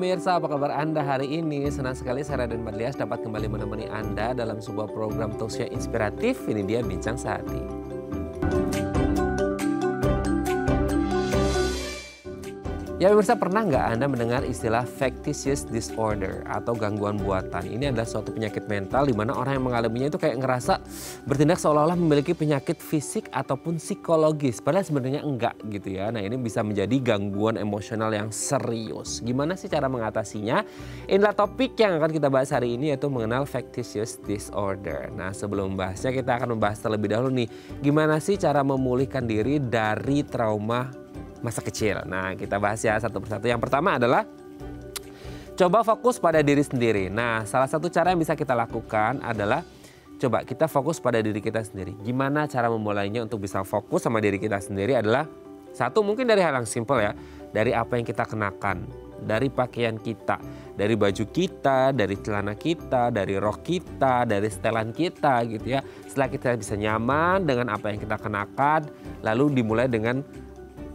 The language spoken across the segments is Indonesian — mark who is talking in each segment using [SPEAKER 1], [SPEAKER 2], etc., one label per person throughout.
[SPEAKER 1] Pemirsa, apa kabar Anda hari ini? Senang sekali saya Raden Badlias dapat kembali menemani Anda dalam sebuah program talkshow inspiratif. Ini dia Bincang Sehati. Ya pemirsa pernah nggak Anda mendengar istilah factitious disorder atau gangguan buatan? Ini adalah suatu penyakit mental di mana orang yang mengalaminya itu kayak ngerasa bertindak seolah-olah memiliki penyakit fisik ataupun psikologis. Padahal sebenarnya enggak gitu ya. Nah ini bisa menjadi gangguan emosional yang serius. Gimana sih cara mengatasinya? Inilah topik yang akan kita bahas hari ini yaitu mengenal factitious disorder. Nah sebelum membahasnya kita akan membahas terlebih dahulu nih. Gimana sih cara memulihkan diri dari trauma masa kecil. Nah, kita bahas ya satu persatu. Yang pertama adalah coba fokus pada diri sendiri. Nah, salah satu cara yang bisa kita lakukan adalah coba kita fokus pada diri kita sendiri. Gimana cara memulainya untuk bisa fokus sama diri kita sendiri adalah satu mungkin dari hal yang simpel ya, dari apa yang kita kenakan, dari pakaian kita, dari baju kita, dari celana kita, dari rok kita, dari setelan kita gitu ya. Setelah kita bisa nyaman dengan apa yang kita kenakan, lalu dimulai dengan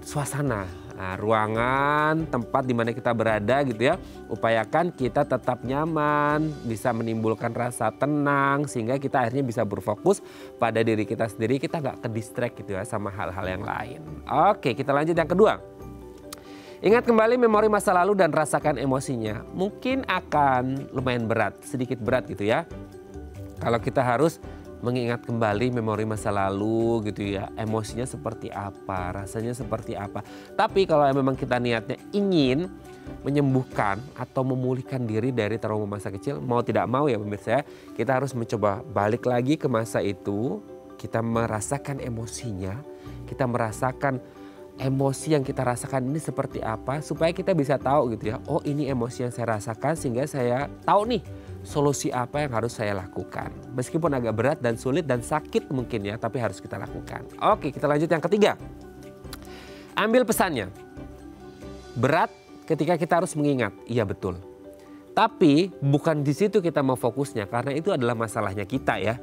[SPEAKER 1] suasana, nah, ruangan, tempat di mana kita berada gitu ya. Upayakan kita tetap nyaman, bisa menimbulkan rasa tenang sehingga kita akhirnya bisa berfokus pada diri kita sendiri. Kita nggak ke gitu ya sama hal-hal yang lain. Oke, kita lanjut yang kedua. Ingat kembali memori masa lalu dan rasakan emosinya. Mungkin akan lumayan berat, sedikit berat gitu ya. Kalau kita harus mengingat kembali memori masa lalu gitu ya. Emosinya seperti apa rasanya seperti apa. Tapi kalau memang kita niatnya ingin menyembuhkan atau memulihkan diri dari trauma masa kecil mau tidak mau ya pemirsa ya kita harus mencoba balik lagi ke masa itu. Kita merasakan emosinya kita merasakan emosi yang kita rasakan ini seperti apa supaya kita bisa tahu gitu ya oh ini emosi yang saya rasakan sehingga saya tahu nih solusi apa yang harus saya lakukan. Meskipun agak berat dan sulit dan sakit mungkin ya, tapi harus kita lakukan. Oke, kita lanjut yang ketiga. Ambil pesannya. Berat ketika kita harus mengingat, iya betul. Tapi bukan di situ kita mau fokusnya karena itu adalah masalahnya kita ya.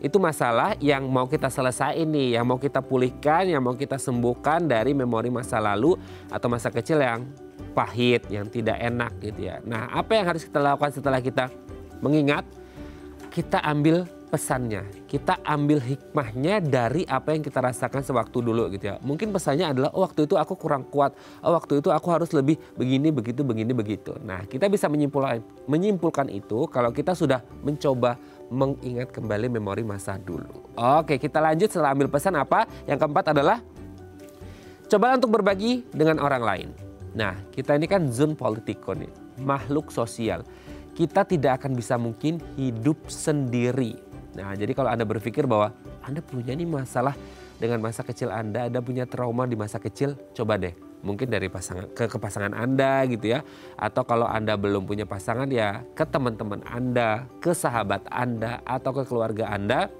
[SPEAKER 1] Itu masalah yang mau kita selesai ini, yang mau kita pulihkan, yang mau kita sembuhkan dari memori masa lalu atau masa kecil yang pahit, yang tidak enak gitu ya. Nah, apa yang harus kita lakukan setelah kita mengingat kita ambil pesannya, kita ambil hikmahnya dari apa yang kita rasakan sewaktu dulu gitu ya. Mungkin pesannya adalah oh waktu itu aku kurang kuat, oh waktu itu aku harus lebih begini begitu begini begitu. Nah kita bisa menyimpulkan menyimpulkan itu kalau kita sudah mencoba mengingat kembali memori masa dulu. Oke kita lanjut setelah ambil pesan apa? Yang keempat adalah coba untuk berbagi dengan orang lain. Nah kita ini kan zone politiko nih, makhluk sosial kita tidak akan bisa mungkin hidup sendiri. Nah, jadi kalau Anda berpikir bahwa Anda punya nih masalah dengan masa kecil Anda, Anda punya trauma di masa kecil, coba deh mungkin dari pasangan ke, ke pasangan Anda gitu ya. Atau kalau Anda belum punya pasangan ya ke teman-teman Anda, ke sahabat Anda atau ke keluarga Anda.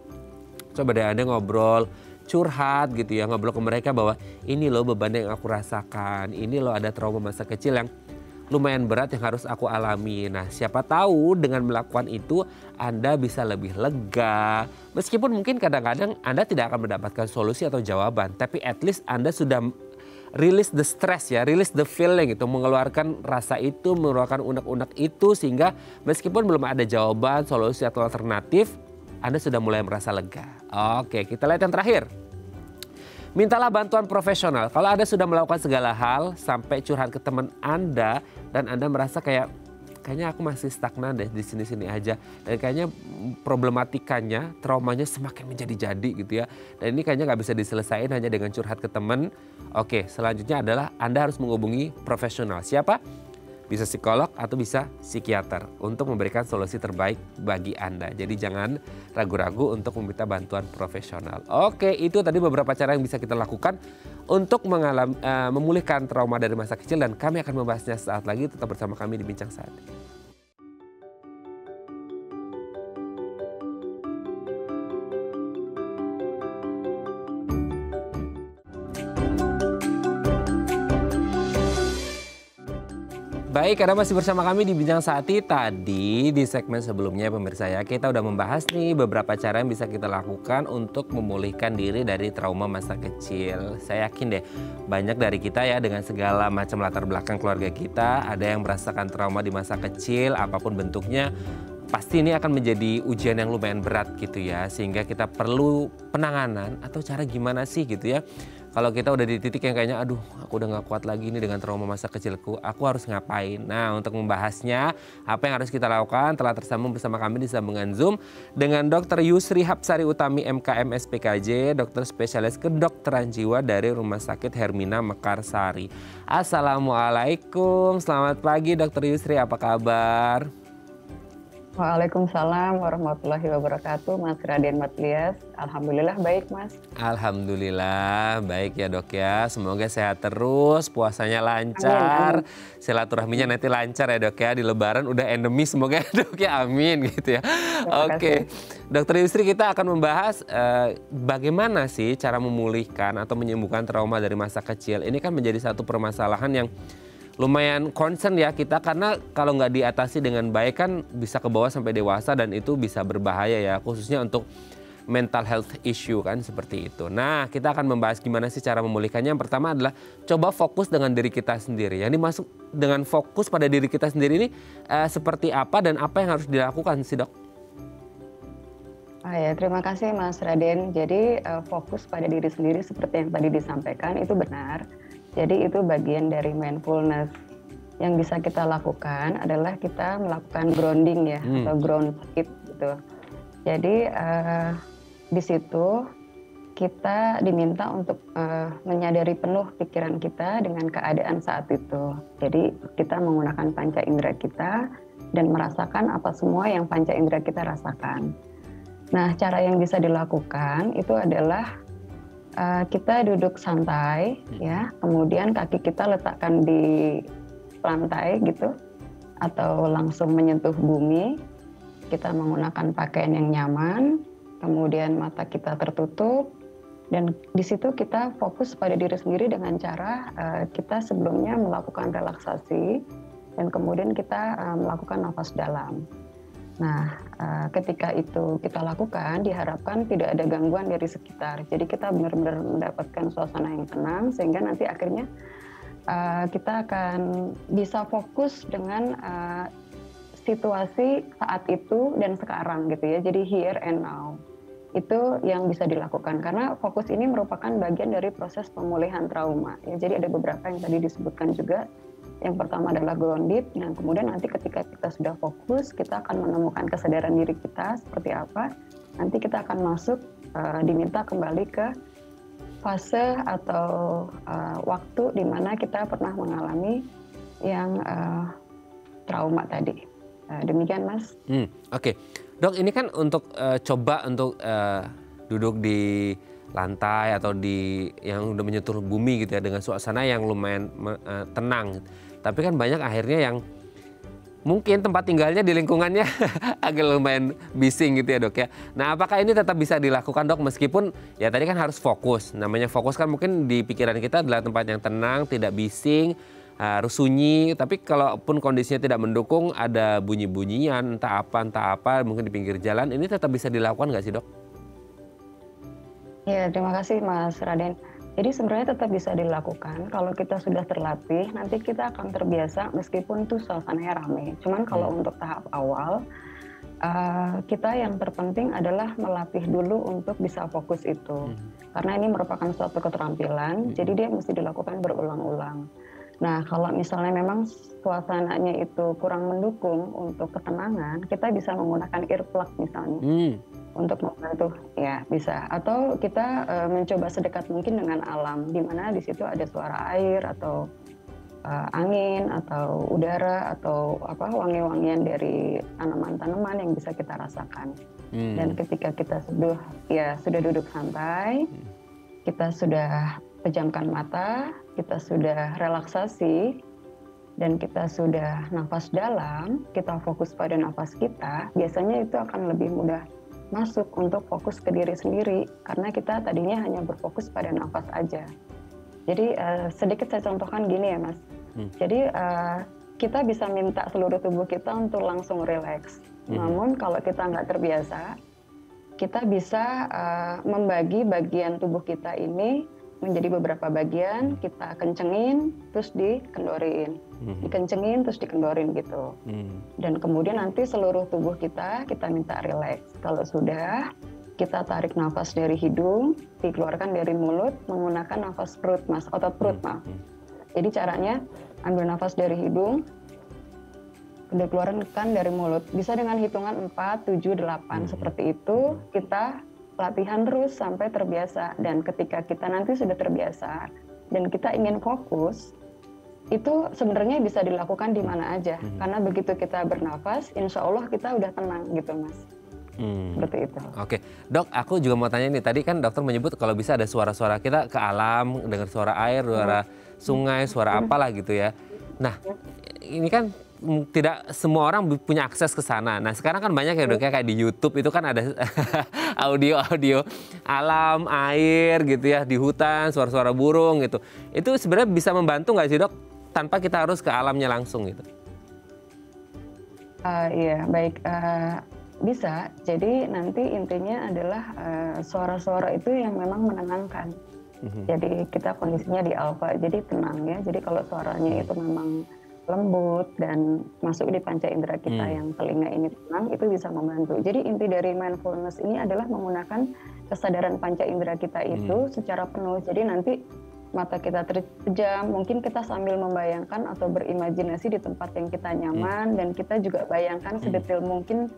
[SPEAKER 1] Coba deh Anda ngobrol, curhat gitu ya, ngobrol ke mereka bahwa ini loh beban yang aku rasakan, ini loh ada trauma masa kecil yang lumayan berat yang harus aku alami. Nah, siapa tahu dengan melakukan itu Anda bisa lebih lega. Meskipun mungkin kadang-kadang Anda tidak akan mendapatkan solusi atau jawaban, tapi at least Anda sudah release the stress ya, release the feeling itu, mengeluarkan rasa itu, mengeluarkan unek-unek itu sehingga meskipun belum ada jawaban, solusi atau alternatif, Anda sudah mulai merasa lega. Oke, kita lihat yang terakhir. Mintalah bantuan profesional. Kalau Anda sudah melakukan segala hal sampai curhat ke teman Anda dan Anda merasa kayak kayaknya aku masih stagnan deh di sini-sini aja dan kayaknya problematikanya, traumanya semakin menjadi-jadi gitu ya. Dan ini kayaknya nggak bisa diselesaikan hanya dengan curhat ke teman. Oke, selanjutnya adalah Anda harus menghubungi profesional. Siapa? Bisa psikolog atau bisa psikiater untuk memberikan solusi terbaik bagi Anda. Jadi jangan ragu-ragu untuk meminta bantuan profesional. Oke, itu tadi beberapa cara yang bisa kita lakukan untuk mengalami, uh, memulihkan trauma dari masa kecil dan kami akan membahasnya saat lagi. Tetap bersama kami di Bincang Saat. Baik, karena masih bersama kami di Bincang Sati tadi di segmen sebelumnya pemirsa ya kita udah membahas nih beberapa cara yang bisa kita lakukan untuk memulihkan diri dari trauma masa kecil. Saya yakin deh banyak dari kita ya dengan segala macam latar belakang keluarga kita ada yang merasakan trauma di masa kecil apa pun bentuknya pasti ini akan menjadi ujian yang lumayan berat gitu ya sehingga kita perlu penanganan atau cara gimana sih gitu ya kalau kita udah di titik yang kayaknya aduh aku udah gak kuat lagi nih dengan trauma masa kecilku aku harus ngapain nah untuk membahasnya apa yang harus kita lakukan telah tersambung bersama kami di sambungan zoom dengan Dr. Yusri Hapsari Utami MKM SPKJ dokter spesialis kedokteran jiwa dari Rumah Sakit Hermina Mekarsari Assalamualaikum selamat pagi Dr. Yusri apa kabar
[SPEAKER 2] Waalaikumsalam warahmatullahi wabarakatuh, Mas Raden Matlias. Alhamdulillah baik, Mas.
[SPEAKER 1] Alhamdulillah baik ya dok ya. Semoga sehat terus, puasanya lancar, amin, amin. silaturahminya nanti lancar ya dok ya. Di Lebaran udah endemi, semoga ya dok ya, amin gitu ya. Oke, Dokter Yusri kita akan membahas uh, bagaimana sih cara memulihkan atau menyembuhkan trauma dari masa kecil. Ini kan menjadi satu permasalahan yang lumayan concern ya kita karena kalau nggak diatasi dengan baik kan bisa ke bawah sampai dewasa dan itu bisa berbahaya ya khususnya untuk mental health issue kan seperti itu. Nah kita akan membahas gimana sih cara memulihkannya. Yang pertama adalah coba fokus dengan diri kita sendiri. Yang dimasuk dengan fokus pada diri kita sendiri ini eh, seperti apa dan apa yang harus dilakukan sih dok?
[SPEAKER 2] Ah ya, terima kasih Mas Raden. Jadi uh, fokus pada diri sendiri seperti yang tadi disampaikan itu benar jadi itu bagian dari mindfulness. Yang bisa kita lakukan adalah kita melakukan grounding ya hmm. atau ground it gitu. Jadi uh, di situ kita diminta untuk uh, menyadari penuh pikiran kita dengan keadaan saat itu. Jadi kita menggunakan panca indera kita dan merasakan apa semua yang panca indera kita rasakan. Nah, cara yang bisa dilakukan itu adalah uh, kita duduk santai hmm. ya. Kemudian kaki kita letakkan di lantai gitu. Atau langsung menyentuh bumi. Kita menggunakan pakaian yang nyaman. Kemudian mata kita tertutup. Dan di situ kita fokus pada diri sendiri dengan cara uh, kita sebelumnya melakukan relaksasi. Dan kemudian kita uh, melakukan nafas dalam. Nah, uh, ketika itu kita lakukan, diharapkan tidak ada gangguan dari sekitar. Jadi kita benar-benar mendapatkan suasana yang tenang, sehingga nanti akhirnya uh, kita akan bisa fokus dengan uh, situasi saat itu dan sekarang gitu ya. Jadi here and now itu yang bisa dilakukan karena fokus ini merupakan bagian dari proses pemulihan trauma. Ya, jadi ada beberapa yang tadi disebutkan juga yang pertama adalah grounded, dan kemudian nanti ketika kita sudah fokus, kita akan menemukan kesadaran diri kita seperti apa. Nanti kita akan masuk uh, diminta kembali ke fase atau uh, waktu di mana kita pernah mengalami yang uh, trauma tadi. Uh, demikian, Mas.
[SPEAKER 1] Hmm, Oke, okay. dok, ini kan untuk uh, coba untuk uh, duduk di lantai atau di yang udah menyentuh bumi gitu ya dengan suasana yang lumayan uh, tenang. Tapi kan banyak akhirnya yang mungkin tempat tinggalnya di lingkungannya agak lumayan bising gitu ya dok ya. Nah apakah ini tetap bisa dilakukan dok meskipun ya tadi kan harus fokus. Namanya fokus kan mungkin di pikiran kita adalah tempat yang tenang, tidak bising, harus sunyi. Tapi kalaupun kondisinya tidak mendukung, ada bunyi-bunyian, entah apa, entah apa, mungkin di pinggir jalan, ini tetap bisa dilakukan nggak sih dok?
[SPEAKER 2] Ya terima kasih Mas Raden. Jadi sebenarnya tetap bisa dilakukan kalau kita sudah terlatih, nanti kita akan terbiasa meskipun itu suasananya ramai. Cuman kalau hmm. untuk tahap awal, uh, kita yang terpenting adalah melatih dulu untuk bisa fokus itu. Hmm. Karena ini merupakan suatu keterampilan, hmm. jadi dia mesti dilakukan berulang-ulang. Nah, kalau misalnya memang suasananya itu kurang mendukung untuk ketenangan, kita bisa menggunakan earplug misalnya. Hmm untuk membantu ya bisa atau kita uh, mencoba sedekat mungkin dengan alam di mana di situ ada suara air atau uh, angin atau udara atau apa wangi-wangian dari tanaman-tanaman yang bisa kita rasakan hmm. dan ketika kita sudah ya sudah duduk santai hmm. kita sudah pejamkan mata kita sudah relaksasi dan kita sudah nafas dalam, kita fokus pada nafas kita, biasanya itu akan lebih mudah masuk untuk fokus ke diri sendiri karena kita tadinya hanya berfokus pada nafas aja. Jadi uh, sedikit saya contohkan gini ya mas. Hmm. Jadi uh, kita bisa minta seluruh tubuh kita untuk langsung rileks. Hmm. Namun kalau kita nggak terbiasa, kita bisa uh, membagi bagian tubuh kita ini menjadi beberapa bagian, kita kencengin, terus dikendorin, hmm. dikencengin, terus dikendorin gitu. Hmm. Dan kemudian nanti seluruh tubuh kita kita minta rileks. Kalau sudah, kita tarik nafas dari hidung, dikeluarkan dari mulut menggunakan nafas perut, mas, otot perut, maaf. Hmm. Jadi caranya ambil nafas dari hidung, dikeluarkan dari mulut. Bisa dengan hitungan 4, 7, 8 hmm. seperti itu kita latihan terus sampai terbiasa dan ketika kita nanti sudah terbiasa dan kita ingin fokus itu sebenarnya bisa dilakukan di mana aja hmm. karena begitu kita bernafas insya Allah kita udah tenang gitu mas hmm. seperti itu
[SPEAKER 1] oke dok aku juga mau tanya nih tadi kan dokter menyebut kalau bisa ada suara-suara kita ke alam dengar suara air suara hmm. sungai suara hmm. apalah gitu ya nah ini kan tidak semua orang punya akses ke sana. Nah sekarang kan banyak ya dok ya kayak di YouTube itu kan ada audio-audio alam, air gitu ya di hutan, suara-suara burung gitu. Itu sebenarnya bisa membantu nggak sih dok tanpa kita harus ke alamnya langsung gitu?
[SPEAKER 2] Uh, iya baik uh, bisa. Jadi nanti intinya adalah uh, suara-suara uh, itu yang memang menenangkan. Mm -hmm. Jadi kita kondisinya di alfa, jadi tenang ya. Jadi kalau suaranya itu memang lembut dan masuk di panca indera kita hmm. yang telinga ini tenang itu bisa membantu. Jadi inti dari mindfulness ini adalah menggunakan kesadaran panca indera kita itu hmm. secara penuh. Jadi nanti mata kita terpejam, mungkin kita sambil membayangkan atau berimajinasi di tempat yang kita nyaman hmm. dan kita juga bayangkan hmm. sedetail mungkin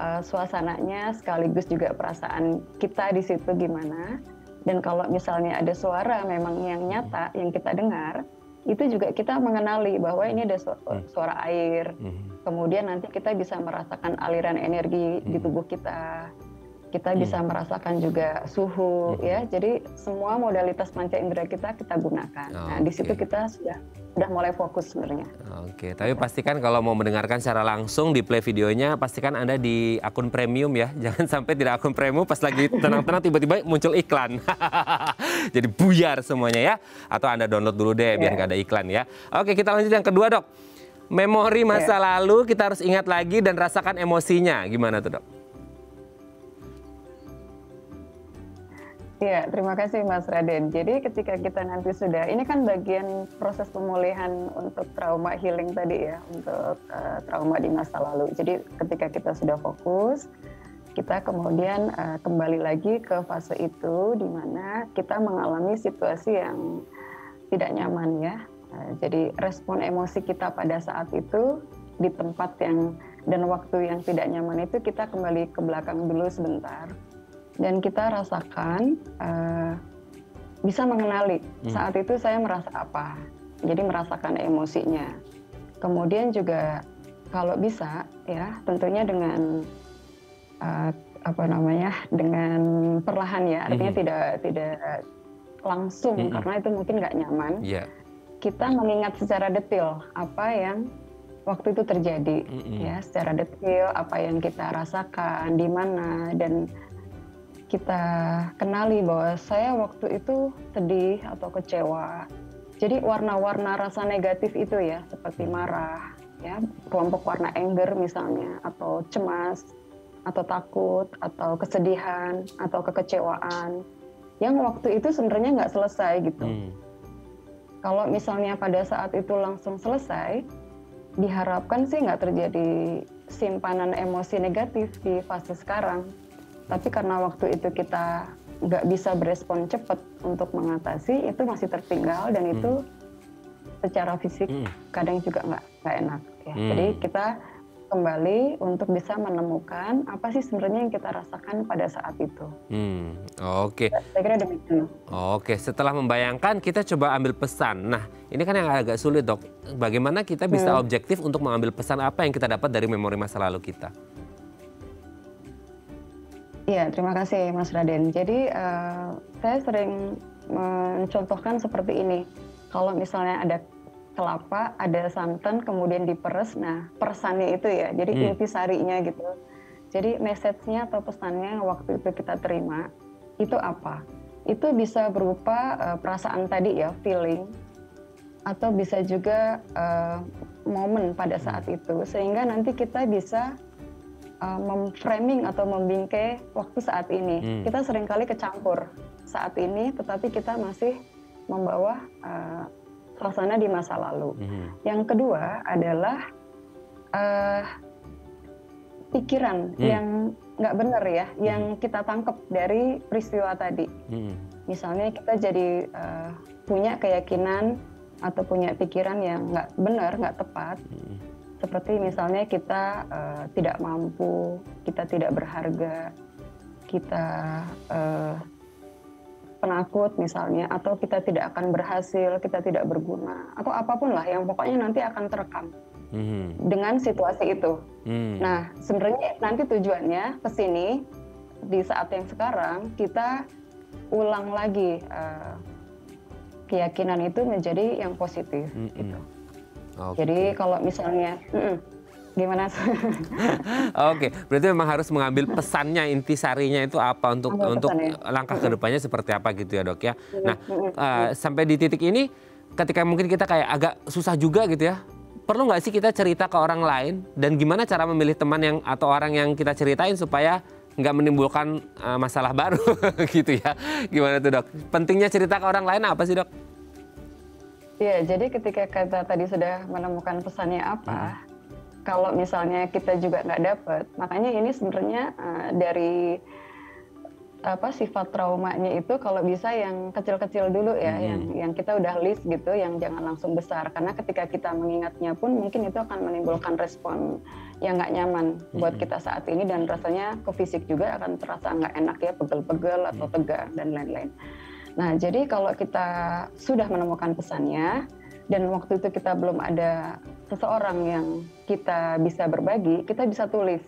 [SPEAKER 2] uh, suasananya sekaligus juga perasaan kita di situ gimana. Dan kalau misalnya ada suara memang yang nyata yang kita dengar, itu juga kita mengenali bahwa ini ada hmm. suara air. Hmm. Kemudian nanti kita bisa merasakan aliran energi hmm. di tubuh kita. Kita hmm. bisa merasakan juga suhu hmm. ya. Jadi semua modalitas panca indera kita kita gunakan. Oh, nah, di situ kita sudah udah mulai fokus sebenarnya.
[SPEAKER 1] Oke, tapi pastikan kalau mau mendengarkan secara langsung di play videonya, pastikan Anda di akun premium ya. Jangan sampai tidak akun premium pas lagi tenang-tenang tiba-tiba muncul iklan. Jadi buyar semuanya ya. Atau Anda download dulu deh biar yeah. nggak ada iklan ya. Oke, kita lanjut yang kedua dok. Memori masa yeah. lalu kita harus ingat lagi dan rasakan emosinya. Gimana tuh dok?
[SPEAKER 2] Ya, terima kasih Mas Raden. Jadi ketika kita nanti sudah, ini kan bagian proses pemulihan untuk trauma healing tadi ya, untuk uh, trauma di masa lalu. Jadi ketika kita sudah fokus, kita kemudian uh, kembali lagi ke fase itu di mana kita mengalami situasi yang tidak nyaman ya. Uh, jadi respon emosi kita pada saat itu di tempat yang dan waktu yang tidak nyaman itu kita kembali ke belakang dulu sebentar dan kita rasakan uh, bisa mengenali hmm. saat itu saya merasa apa jadi merasakan emosinya kemudian juga kalau bisa ya tentunya dengan uh, apa namanya dengan perlahan ya artinya hmm. tidak tidak langsung hmm. karena itu mungkin nggak nyaman yeah. kita mengingat secara detail apa yang waktu itu terjadi mm -hmm. ya secara detail apa yang kita rasakan di mana dan kita kenali bahwa saya waktu itu sedih atau kecewa. Jadi warna-warna rasa negatif itu ya, seperti marah, ya, kelompok warna anger misalnya, atau cemas, atau takut, atau kesedihan, atau kekecewaan, yang waktu itu sebenarnya nggak selesai gitu. Hmm. Kalau misalnya pada saat itu langsung selesai, diharapkan sih nggak terjadi simpanan emosi negatif di fase sekarang tapi karena waktu itu kita nggak bisa berespon cepat untuk mengatasi, itu masih tertinggal dan itu hmm. secara fisik hmm. kadang juga nggak nggak enak. Ya. Hmm. Jadi kita kembali untuk bisa menemukan apa sih sebenarnya yang kita rasakan pada saat itu.
[SPEAKER 1] Hmm, Oke. Okay.
[SPEAKER 2] Saya kira demikian.
[SPEAKER 1] Oke, setelah membayangkan kita coba ambil pesan. Nah, ini kan yang agak sulit dok. Bagaimana kita bisa hmm. objektif untuk mengambil pesan apa yang kita dapat dari memori masa lalu kita?
[SPEAKER 2] Iya, terima kasih Mas Raden. Jadi uh, saya sering mencontohkan seperti ini. Kalau misalnya ada kelapa, ada santan, kemudian diperes, nah persannya itu ya, jadi hmm. inti sarinya gitu. Jadi message-nya atau pesannya waktu itu kita terima, itu apa? Itu bisa berupa uh, perasaan tadi ya, feeling, atau bisa juga uh, momen pada saat hmm. itu sehingga nanti kita bisa uh, memframing atau membingkai waktu saat ini. Hmm. Kita sering kali kecampur saat ini, tetapi kita masih membawa uh, suasana di masa lalu. Hmm. Yang kedua adalah uh, pikiran hmm. yang nggak benar ya, hmm. yang kita tangkap dari peristiwa tadi. Hmm. Misalnya kita jadi uh, punya keyakinan atau punya pikiran yang nggak benar, nggak tepat, hmm. Seperti misalnya kita uh, tidak mampu, kita tidak berharga, kita uh, penakut misalnya, atau kita tidak akan berhasil, kita tidak berguna, atau apa pun lah yang pokoknya nanti akan terekam hmm. dengan situasi itu. Hmm. Nah, sebenarnya nanti tujuannya ke sini di saat yang sekarang kita ulang lagi uh, keyakinan itu menjadi yang positif mm -mm. gitu. Okay. Jadi kalau misalnya mm -mm, gimana?
[SPEAKER 1] Oke, okay. berarti memang harus mengambil pesannya intisarinya itu apa untuk Ambil untuk pesannya. langkah ke depannya seperti apa gitu ya dok ya. Nah uh, sampai di titik ini, ketika mungkin kita kayak agak susah juga gitu ya, perlu nggak sih kita cerita ke orang lain dan gimana cara memilih teman yang atau orang yang kita ceritain supaya nggak menimbulkan uh, masalah baru gitu ya. Gimana tuh dok? Pentingnya cerita ke orang lain apa sih dok?
[SPEAKER 2] Iya, jadi ketika kita tadi sudah menemukan pesannya apa, hmm. kalau misalnya kita juga nggak dapet, makanya ini sebenarnya uh, dari apa sifat traumanya itu kalau bisa yang kecil-kecil dulu ya, hmm. yang yang kita udah list gitu, yang jangan langsung besar, karena ketika kita mengingatnya pun mungkin itu akan menimbulkan respon yang nggak nyaman hmm. buat kita saat ini dan rasanya ke fisik juga akan terasa nggak enak ya pegel-pegel atau hmm. tegar dan lain-lain. Nah jadi kalau kita sudah menemukan pesannya dan waktu itu kita belum ada seseorang yang kita bisa berbagi, kita bisa tulis.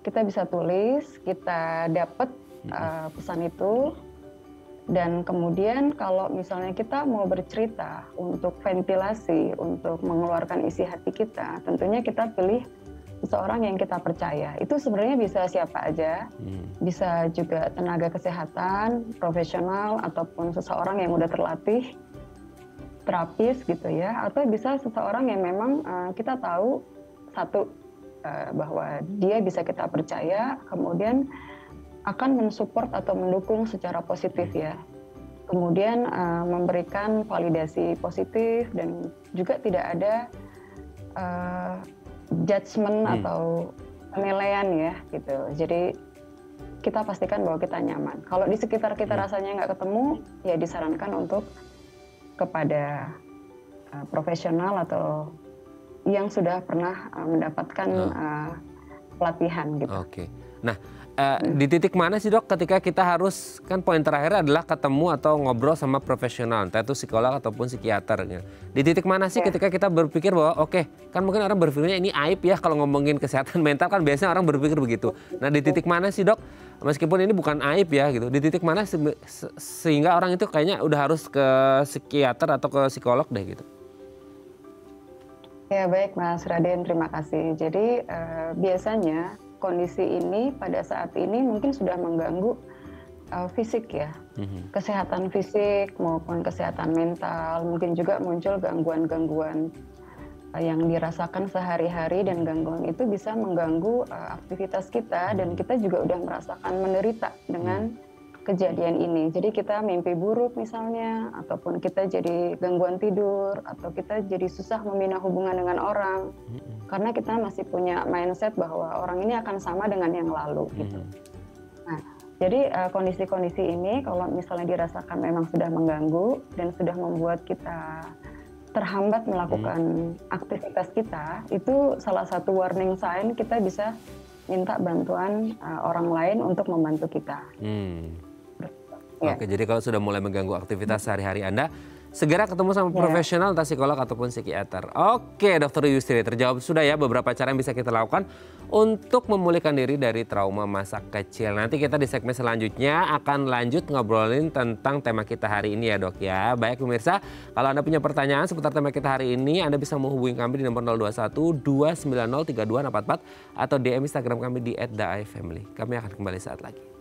[SPEAKER 2] Kita bisa tulis, kita dapat uh, pesan itu dan kemudian kalau misalnya kita mau bercerita untuk ventilasi, untuk mengeluarkan isi hati kita, tentunya kita pilih seseorang yang kita percaya. Itu sebenarnya bisa siapa aja, hmm. bisa juga tenaga kesehatan, profesional, ataupun seseorang yang udah terlatih, terapis gitu ya, atau bisa seseorang yang memang uh, kita tahu satu uh, bahwa dia bisa kita percaya, kemudian akan mensupport atau mendukung secara positif ya. Kemudian uh, memberikan validasi positif dan juga tidak ada uh, judgement hmm. atau penilaian ya gitu. Jadi kita pastikan bahwa kita nyaman. Kalau di sekitar kita hmm. rasanya nggak ketemu, ya disarankan untuk kepada uh, profesional atau yang sudah pernah uh, mendapatkan oh. uh, pelatihan gitu.
[SPEAKER 1] Oke. Okay. Nah, uh, di titik mana sih dok ketika kita harus kan poin terakhir adalah ketemu atau ngobrol sama profesional entah itu psikolog ataupun psikiater ya. di titik mana sih yeah. ketika kita berpikir bahwa oke okay, kan mungkin orang berpikirnya ini aib ya kalau ngomongin kesehatan mental kan biasanya orang berpikir begitu nah di titik mana sih dok meskipun ini bukan aib ya gitu di titik mana se sehingga orang itu kayaknya udah harus ke psikiater atau ke psikolog deh gitu
[SPEAKER 2] Ya baik Mas Raden, terima kasih. Jadi uh, biasanya kondisi ini pada saat ini mungkin sudah mengganggu uh, fisik ya, mm-hmm. kesehatan fisik maupun kesehatan mental, mungkin juga muncul gangguan-gangguan uh, yang dirasakan sehari-hari dan gangguan itu bisa mengganggu uh, aktivitas kita dan mhm. kita juga udah merasakan menderita dengan mm kejadian ini. Jadi kita mimpi buruk misalnya, ataupun kita jadi gangguan tidur, atau kita jadi susah membina hubungan dengan orang, mm-hmm. karena kita masih punya mindset bahwa orang ini akan sama dengan yang lalu. Gitu. Nah, jadi uh, kondisi-kondisi ini kalau misalnya dirasakan memang sudah mengganggu dan sudah membuat kita terhambat melakukan hmm. aktivitas kita, itu salah satu warning sign kita bisa minta bantuan uh, orang lain untuk membantu kita. Hmm.
[SPEAKER 1] Ya. Oke, jadi kalau sudah mulai mengganggu aktivitas sehari-hari Anda, segera ketemu sama ya. profesional entah psikolog ataupun psikiater. Oke, Dokter Yustri, terjawab sudah ya beberapa cara yang bisa kita lakukan untuk memulihkan diri dari trauma masa kecil. Nanti kita di segmen selanjutnya akan lanjut ngobrolin tentang tema kita hari ini ya dok ya. Baik pemirsa, kalau Anda punya pertanyaan seputar tema kita hari ini, Anda bisa menghubungi kami di nomor 021 290 3244 atau DM Instagram kami di @daifamily. Kami akan kembali saat lagi.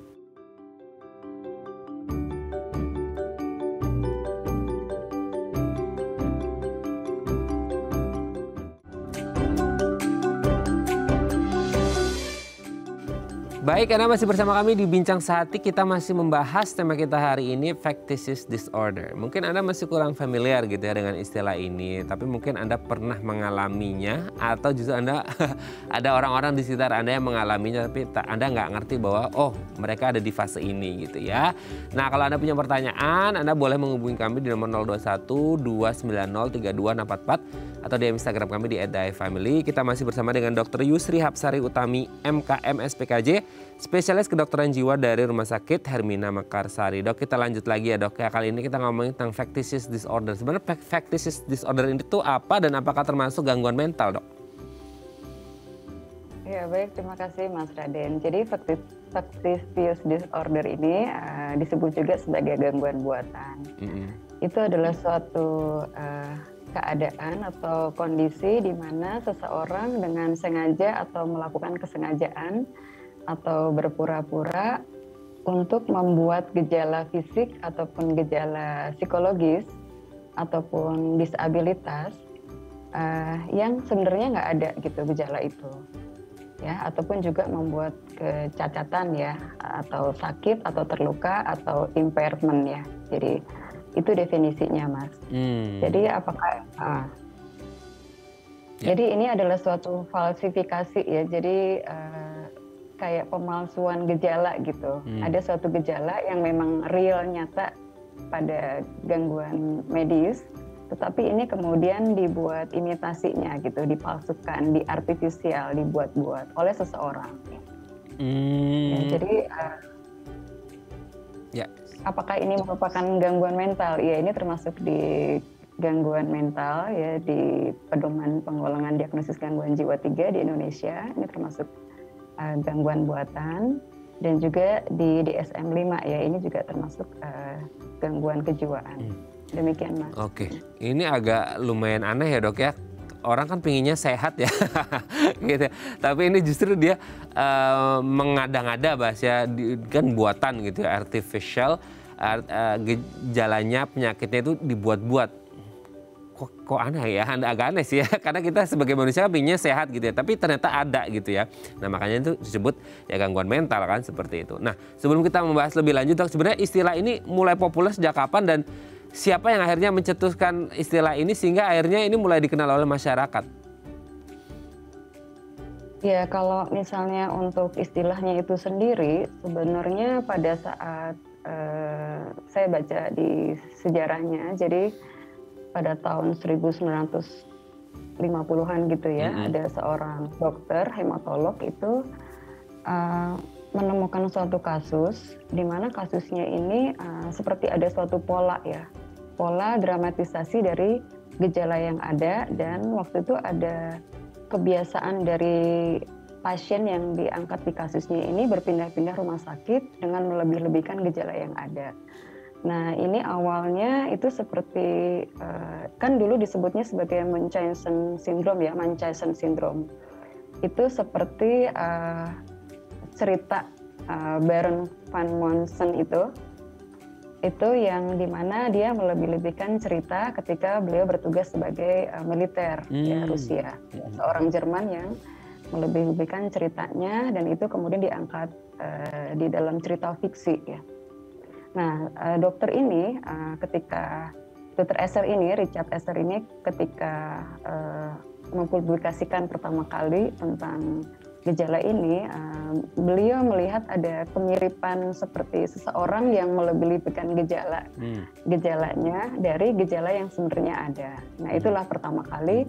[SPEAKER 1] Baik, Anda masih bersama kami di Bincang Sehati. Kita masih membahas tema kita hari ini, factitious disorder. Mungkin Anda masih kurang familiar gitu ya dengan istilah ini, tapi mungkin Anda pernah mengalaminya atau justru Anda ada orang-orang di sekitar Anda yang mengalaminya, tapi Anda nggak ngerti bahwa oh mereka ada di fase ini gitu ya. Nah kalau Anda punya pertanyaan, Anda boleh menghubungi kami di nomor 021 290 3244 atau di Instagram kami di @family. Kita masih bersama dengan Dr. Yusri Hapsari Utami, MKM SPKJ spesialis kedokteran jiwa dari Rumah Sakit Hermina Mekarsari. Dok, kita lanjut lagi ya dok. Ya kali ini kita ngomongin tentang factitious disorder. Sebenarnya factitious disorder ini tuh apa dan apakah termasuk gangguan mental dok?
[SPEAKER 2] Ya baik, terima kasih Mas Raden. Jadi factitious disorder ini uh, disebut juga sebagai gangguan buatan. Mm -hmm. Itu adalah suatu uh, keadaan atau kondisi di mana seseorang dengan sengaja atau melakukan kesengajaan atau berpura-pura untuk membuat gejala fisik ataupun gejala psikologis ataupun disabilitas uh, yang sebenarnya nggak ada gitu gejala itu ya. Ataupun juga membuat kecacatan ya atau sakit atau terluka atau impairment ya. Jadi itu definisinya mas hmm. jadi apakah uh, ya. jadi ini adalah suatu falsifikasi ya jadi uh, kayak pemalsuan gejala gitu. Hmm. Ada suatu gejala yang memang real nyata pada gangguan medis, tetapi ini kemudian dibuat imitasinya gitu, dipalsukan, diartifisial, dibuat-buat oleh seseorang. Hmm. Ya, jadi uh, ya. Apakah ini merupakan gangguan mental? Ya ini termasuk di gangguan mental ya di pedoman penggolongan diagnosis gangguan jiwa 3 di Indonesia. Ini termasuk uh, gangguan buatan dan juga di DSM-5 ya ini juga termasuk uh, gangguan kejiwaan. Hmm. Demikian Mas.
[SPEAKER 1] Oke, ini agak lumayan aneh ya dok ya. Orang kan pinginnya sehat ya, gitu. Tapi ini justru dia uh, mengada-ngada bahasa kan buatan gitu ya, artificial. Uh, gejalanya penyakitnya itu dibuat-buat kok, kok aneh ya, agak aneh sih ya, karena kita sebagai manusia pinginnya sehat gitu ya, tapi ternyata ada gitu ya. Nah makanya itu disebut ya gangguan mental kan seperti itu. Nah sebelum kita membahas lebih lanjut, sebenarnya istilah ini mulai populer sejak kapan dan siapa yang akhirnya mencetuskan istilah ini sehingga akhirnya ini mulai dikenal oleh masyarakat?
[SPEAKER 2] Ya kalau misalnya untuk istilahnya itu sendiri, sebenarnya pada saat uh, saya baca di sejarahnya, jadi pada tahun 1950-an gitu ya, mm -hmm. ada seorang dokter hematolog itu uh, menemukan suatu kasus di mana kasusnya ini uh, seperti ada suatu pola ya, pola dramatisasi dari gejala yang ada dan waktu itu ada kebiasaan dari pasien yang diangkat di kasusnya ini berpindah-pindah rumah sakit dengan melebih-lebihkan gejala yang ada. Nah, ini awalnya itu seperti uh, kan dulu disebutnya sebagai Munchausen syndrome ya, Munchausen syndrome. Itu seperti uh, cerita uh, Baron van Monsen itu itu yang di mana dia melebih-lebihkan cerita ketika beliau bertugas sebagai uh, militer ya, hmm. ya Rusia seorang Jerman yang melebih-lebihkan ceritanya dan itu kemudian diangkat uh, di dalam cerita fiksi ya Nah, uh, dokter ini uh, ketika dokter Esser ini, Richard Esser ini ketika uh, mempublikasikan pertama kali tentang gejala ini, uh, beliau melihat ada kemiripan seperti seseorang yang melebih-lebihkan gejala hmm. gejalanya dari gejala yang sebenarnya ada. Nah, itulah pertama kali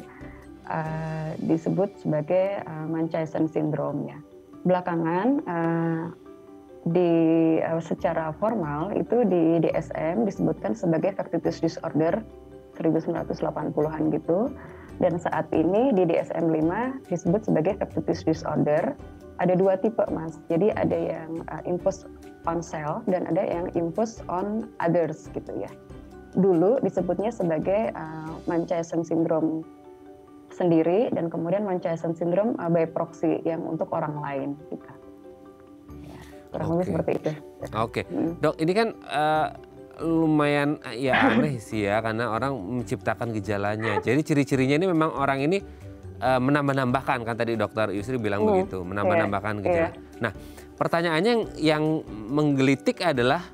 [SPEAKER 2] uh, disebut sebagai uh, Munchausen syndrome ya. Belakangan uh, di uh, secara formal itu di DSM disebutkan sebagai factitious disorder 1980-an gitu. Dan saat ini di DSM 5 disebut sebagai factitious disorder. Ada dua tipe mas. Jadi ada yang uh, impose on self dan ada yang impose on others gitu ya. Dulu disebutnya sebagai uh, Munchausen syndrome sendiri dan kemudian Munchausen syndrome uh, by proxy yang untuk orang lain gitu kurang lebih seperti itu.
[SPEAKER 1] Oke, okay. hmm. dok ini kan uh, lumayan ya aneh sih ya karena orang menciptakan gejalanya. Jadi ciri-cirinya ini memang orang ini uh, menambah-nambahkan kan tadi dokter Yusri bilang hmm. begitu, menambah-nambahkan yeah. gejala. Yeah. Nah, pertanyaannya yang, yang menggelitik adalah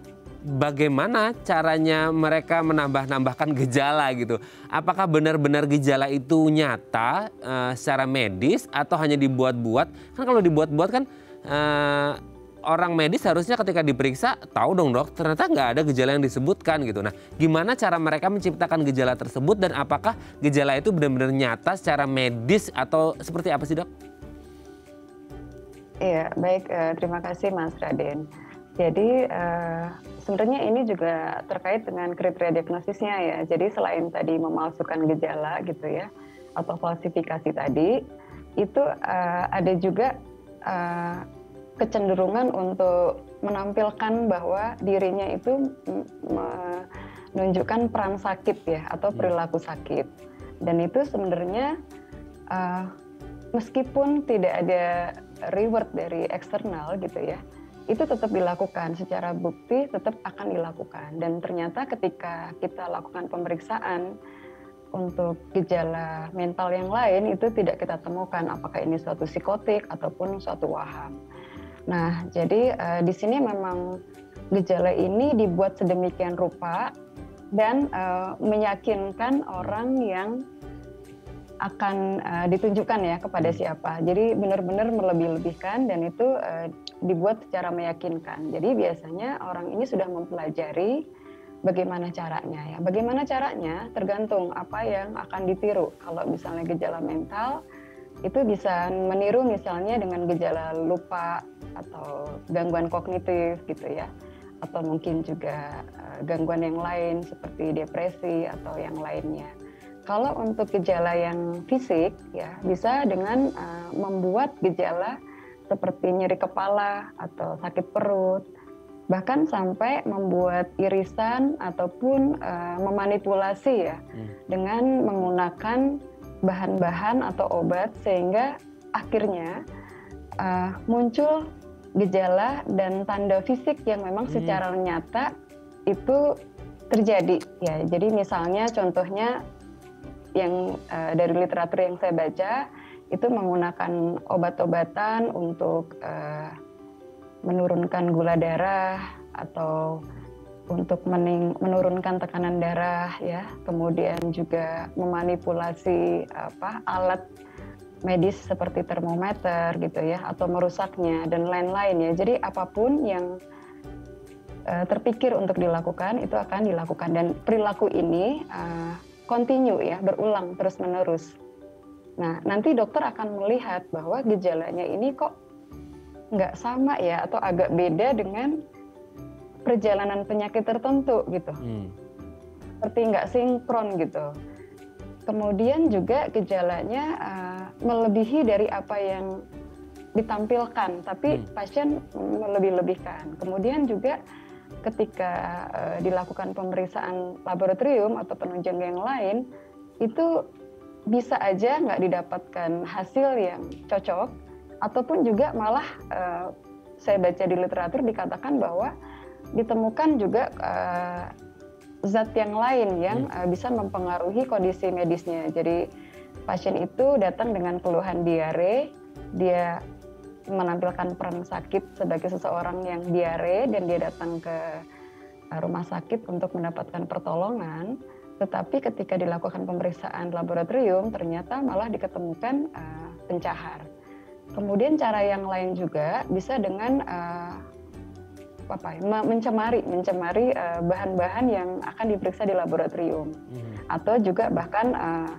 [SPEAKER 1] bagaimana caranya mereka menambah-nambahkan gejala gitu. Apakah benar-benar gejala itu nyata uh, secara medis atau hanya dibuat-buat? Kan kalau dibuat-buat kan uh, orang medis harusnya ketika diperiksa tahu dong dok ternyata nggak ada gejala yang disebutkan gitu. Nah gimana cara mereka menciptakan gejala tersebut dan apakah gejala itu benar-benar nyata secara medis atau seperti apa sih dok?
[SPEAKER 2] Iya baik uh, terima kasih Mas Raden. Jadi uh, sebenarnya ini juga terkait dengan kriteria diagnosisnya ya. Jadi selain tadi memalsukan gejala gitu ya atau falsifikasi tadi, itu uh, ada juga uh, kecenderungan untuk menampilkan bahwa dirinya itu menunjukkan peran sakit ya atau hmm. perilaku sakit. Dan itu sebenarnya uh, meskipun tidak ada reward dari eksternal gitu ya itu tetap dilakukan secara bukti tetap akan dilakukan dan ternyata ketika kita lakukan pemeriksaan untuk gejala mental yang lain itu tidak kita temukan apakah ini suatu psikotik ataupun suatu waham. Nah, jadi uh, di sini memang gejala ini dibuat sedemikian rupa dan uh, meyakinkan orang yang akan uh, ditunjukkan ya kepada hmm. siapa. Jadi benar-benar melebih-lebihkan dan itu uh, dibuat secara meyakinkan. Jadi biasanya orang ini sudah mempelajari bagaimana caranya ya. Bagaimana caranya tergantung apa yang akan ditiru. Kalau misalnya gejala mental itu bisa meniru misalnya dengan gejala lupa atau gangguan kognitif gitu ya. Atau mungkin juga uh, gangguan yang lain seperti depresi atau yang lainnya. Kalau untuk gejala yang fisik ya bisa dengan uh, membuat gejala seperti nyeri kepala atau sakit perut, bahkan sampai membuat irisan ataupun uh, memanipulasi ya hmm. dengan menggunakan bahan-bahan atau obat sehingga akhirnya uh, muncul gejala dan tanda fisik yang memang hmm. secara nyata itu terjadi ya. Jadi misalnya contohnya yang uh, dari literatur yang saya baca itu menggunakan obat-obatan untuk uh, menurunkan gula darah atau untuk mening, menurunkan tekanan darah ya. Kemudian juga memanipulasi apa alat medis seperti termometer gitu ya atau merusaknya dan lain-lain ya. Jadi apa pun yang uh, terpikir untuk dilakukan itu akan dilakukan. Dan perilaku ini uh, continue ya, berulang terus-menerus. Nah, nanti dokter akan melihat bahwa gejalanya ini kok nggak sama ya atau agak beda dengan perjalanan penyakit tertentu gitu. Hmm. Seperti nggak sinkron gitu. Kemudian juga gejalanya uh, melebihi dari apa yang ditampilkan, tapi hmm. pasien melebih-lebihkan. Kemudian juga ketika uh, dilakukan pemeriksaan laboratorium atau penunjang yang lain itu bisa aja nggak didapatkan hasil yang cocok ataupun juga malah uh, saya baca di literatur dikatakan bahwa ditemukan juga uh, zat yang lain yang uh, bisa mempengaruhi kondisi medisnya. Jadi pasien itu datang dengan keluhan diare, dia menampilkan peran sakit sebagai seseorang yang diare dan dia datang ke rumah sakit untuk mendapatkan pertolongan, tetapi ketika dilakukan pemeriksaan laboratorium ternyata malah diketemukan uh, pencahar. Kemudian cara yang lain juga bisa dengan uh, apa ya, mencemari mencemari bahan-bahan uh, yang akan diperiksa di laboratorium hmm. atau juga bahkan uh,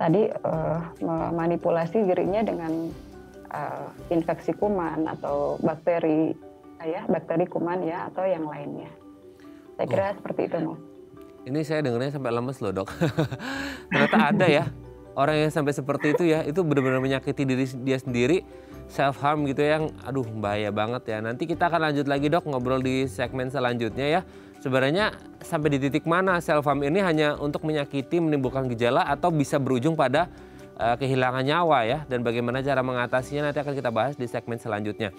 [SPEAKER 2] tadi uh, memanipulasi dirinya dengan uh, infeksi kuman atau bakteri ya bakteri kuman ya atau yang lainnya. Saya kira oh. seperti itu, Mas.
[SPEAKER 1] Ini saya dengarnya sampai lemes loh, Dok. Ternyata ada ya orang yang sampai seperti itu ya, itu benar-benar menyakiti diri dia sendiri, self harm gitu ya, yang aduh bahaya banget ya. Nanti kita akan lanjut lagi, Dok, ngobrol di segmen selanjutnya ya. Sebenarnya sampai di titik mana self harm ini hanya untuk menyakiti, menimbulkan gejala atau bisa berujung pada uh, kehilangan nyawa ya dan bagaimana cara mengatasinya nanti akan kita bahas di segmen selanjutnya.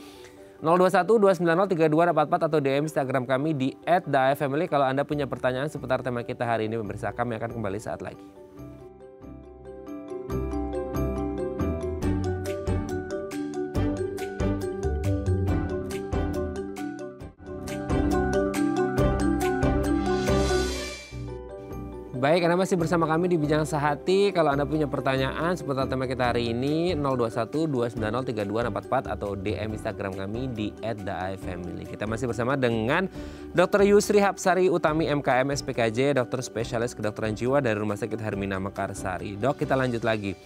[SPEAKER 1] 021 290 3244 atau DM Instagram kami di @daefamily kalau Anda punya pertanyaan seputar tema kita hari ini pemirsa kami akan kembali saat lagi. Baik, Anda masih bersama kami di Bijang Sehati. Kalau Anda punya pertanyaan seputar tema kita hari ini 021 290 3244 atau DM Instagram kami di @daifamily. Kita masih bersama dengan Dr. Yusri Hapsari Utami MKM SPKJ, dokter spesialis kedokteran jiwa dari Rumah Sakit Hermina Mekarsari. Dok, kita lanjut lagi.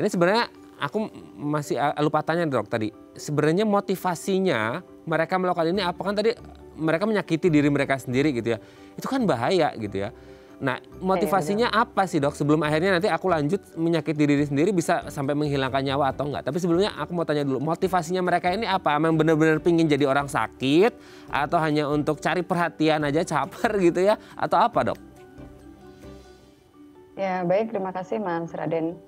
[SPEAKER 1] Ini sebenarnya aku masih uh, lupa tanya dok tadi. Sebenarnya motivasinya mereka melakukan ini apa kan tadi mereka menyakiti diri mereka sendiri gitu ya. Itu kan bahaya gitu ya. Nah, motivasinya iya, apa sih dok? Sebelum akhirnya nanti aku lanjut menyakiti diri sendiri bisa sampai menghilangkan nyawa atau enggak? Tapi sebelumnya aku mau tanya dulu, motivasinya mereka ini apa? Memang benar-benar pingin jadi orang sakit atau hanya untuk cari perhatian aja caper gitu ya? Atau apa dok?
[SPEAKER 2] Ya baik, terima kasih Mas Raden.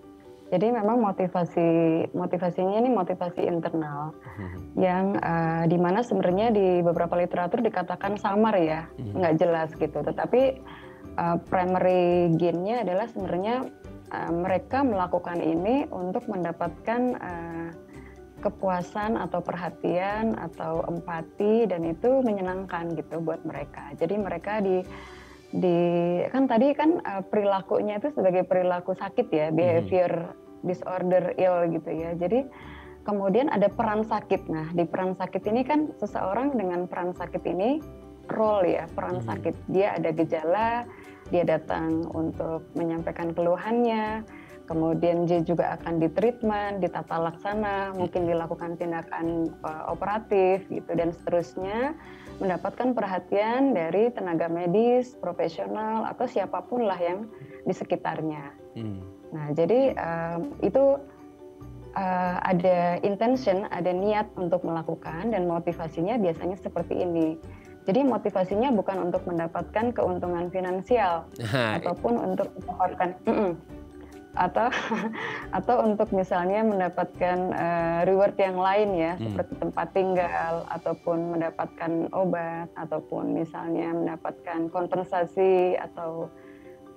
[SPEAKER 2] Jadi memang motivasi motivasinya ini motivasi internal hmm. yang uh, di mana sebenarnya di beberapa literatur dikatakan samar ya, hmm. nggak jelas gitu. Tetapi uh, primary gainnya adalah sebenarnya uh, mereka melakukan ini untuk mendapatkan uh, kepuasan atau perhatian atau empati dan itu menyenangkan gitu buat mereka. Jadi mereka di di kan tadi kan uh, perilakunya itu sebagai perilaku sakit ya, behavior hmm. disorder ill gitu ya. Jadi kemudian ada peran sakit. Nah, di peran sakit ini kan seseorang dengan peran sakit ini role ya, peran hmm. sakit. Dia ada gejala, dia datang untuk menyampaikan keluhannya, kemudian dia juga akan ditreatment, ditata laksana, mungkin dilakukan tindakan uh, operatif gitu dan seterusnya, mendapatkan perhatian dari tenaga medis, profesional atau siapa pun lah yang di sekitarnya. Hmm. Nah, jadi um, itu uh, ada intention, ada niat untuk melakukan dan motivasinya biasanya seperti ini jadi motivasinya bukan untuk mendapatkan keuntungan finansial ataupun untuk mendapatkan mm -mm, atau atau untuk misalnya mendapatkan uh, reward yang lain ya hmm. seperti tempat tinggal ataupun mendapatkan obat ataupun misalnya mendapatkan kompensasi atau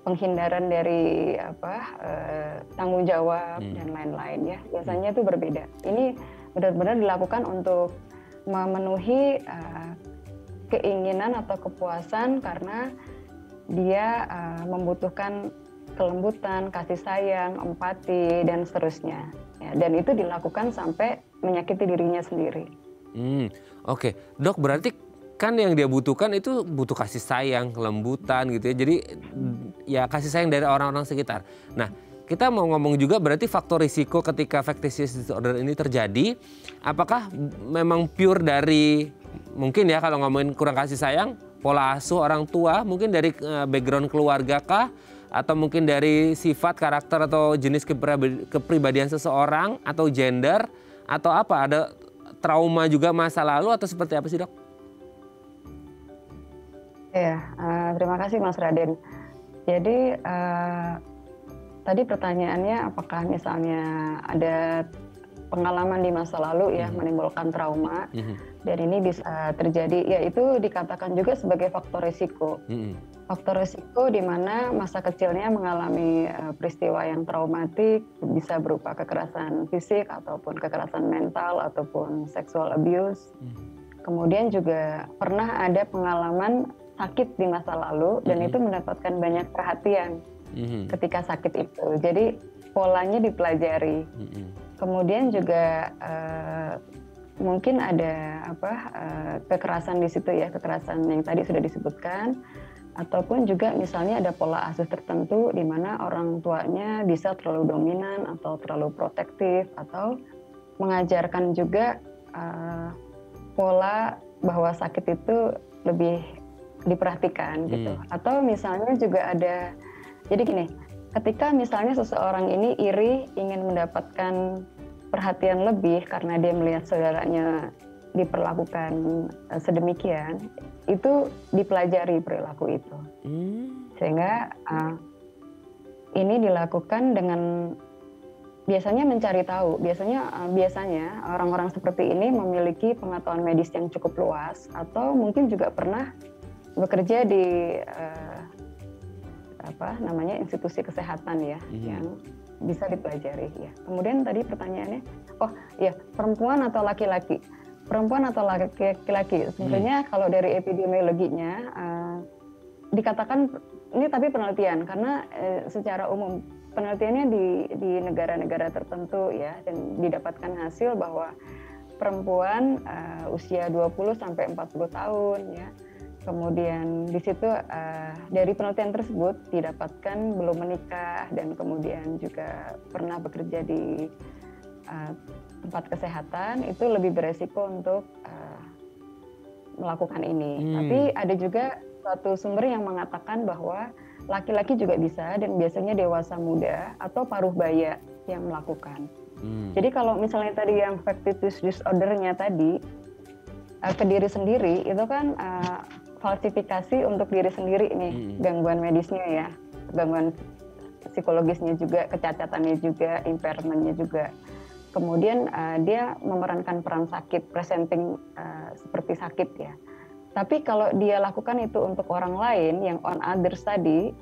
[SPEAKER 2] penghindaran dari apa uh, tanggung jawab hmm. dan lain-lain ya biasanya itu berbeda ini benar-benar dilakukan untuk memenuhi uh, keinginan atau kepuasan karena dia uh, membutuhkan kelembutan, kasih sayang, empati dan seterusnya. Ya, dan itu dilakukan sampai menyakiti dirinya sendiri.
[SPEAKER 1] Hmm, Oke, okay. dok berarti kan yang dia butuhkan itu butuh kasih sayang, kelembutan gitu ya. Jadi ya kasih sayang dari orang-orang sekitar. Nah, kita mau ngomong juga berarti faktor risiko ketika factitious disorder ini terjadi, apakah memang pure dari mungkin ya kalau ngomongin kurang kasih sayang, pola asuh orang tua, mungkin dari eh, background keluarga kah? Atau mungkin dari sifat, karakter, atau jenis kepribadian seseorang, atau gender, atau apa? Ada trauma juga masa lalu atau seperti apa sih dok?
[SPEAKER 2] Ya, uh, terima kasih Mas Raden. Jadi uh, tadi pertanyaannya apakah misalnya ada pengalaman di masa lalu ya mm -hmm. menimbulkan trauma mm -hmm. Dan ini bisa terjadi ya itu dikatakan juga sebagai faktor risiko mm -hmm. faktor risiko di mana masa kecilnya mengalami uh, peristiwa yang traumatik bisa berupa kekerasan fisik ataupun kekerasan mental ataupun sexual abuse mm -hmm. kemudian juga pernah ada pengalaman sakit di masa lalu dan mm -hmm. itu mendapatkan banyak perhatian mm -hmm. ketika sakit itu jadi polanya dipelajari mm -hmm kemudian juga uh, mungkin ada apa uh, kekerasan di situ ya kekerasan yang tadi sudah disebutkan ataupun juga misalnya ada pola asuh tertentu di mana orang tuanya bisa terlalu dominan atau terlalu protektif atau mengajarkan juga uh, pola bahwa sakit itu lebih diperhatikan gitu hmm. atau misalnya juga ada jadi gini ketika misalnya seseorang ini iri ingin mendapatkan perhatian lebih karena dia melihat saudaranya diperlakukan uh, sedemikian, itu dipelajari perilaku itu, hmm. sehingga uh, ini dilakukan dengan biasanya mencari tahu. Biasanya uh, biasanya orang-orang seperti ini memiliki pengetahuan medis yang cukup luas atau mungkin juga pernah bekerja di uh, apa namanya institusi kesehatan ya hmm. yang bisa dipelajari ya. Kemudian tadi pertanyaannya, oh ya perempuan atau laki-laki? Perempuan atau laki-laki? Sebenarnya hmm. kalau dari epidemiologinya uh, dikatakan ini tapi penelitian karena eh, secara umum penelitiannya di di negara-negara tertentu ya dan didapatkan hasil bahwa perempuan uh, usia 20 sampai 40 tahun ya. Kemudian di situ uh, dari penelitian tersebut didapatkan belum menikah dan kemudian juga pernah bekerja di uh, tempat kesehatan itu lebih beresiko untuk uh, melakukan ini. Hmm. Tapi ada juga suatu sumber yang mengatakan bahwa laki-laki juga bisa dan biasanya dewasa muda atau paruh baya yang melakukan. Hmm. Jadi kalau misalnya tadi yang factitious disordernya tadi uh, ke diri sendiri itu kan uh, falsifikasi untuk diri sendiri nih hmm. gangguan medisnya ya, gangguan psikologisnya juga, kecacatannya juga, impairmentnya juga. Kemudian uh, dia memerankan peran sakit, presenting uh, seperti sakit ya. Tapi kalau dia lakukan itu untuk orang lain yang on others tadi,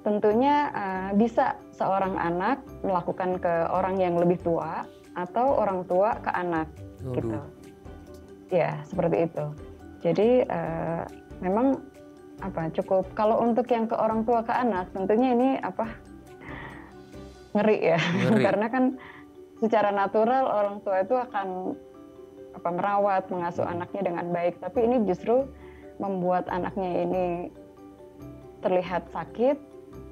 [SPEAKER 2] tentunya uh, bisa seorang anak melakukan ke orang yang lebih tua atau orang tua ke anak Aduh. gitu ya seperti itu jadi uh, memang apa cukup kalau untuk yang ke orang tua ke anak tentunya ini apa ngeri ya ngeri. karena kan secara natural orang tua itu akan apa merawat mengasuh hmm. anaknya dengan baik tapi ini justru membuat anaknya ini terlihat sakit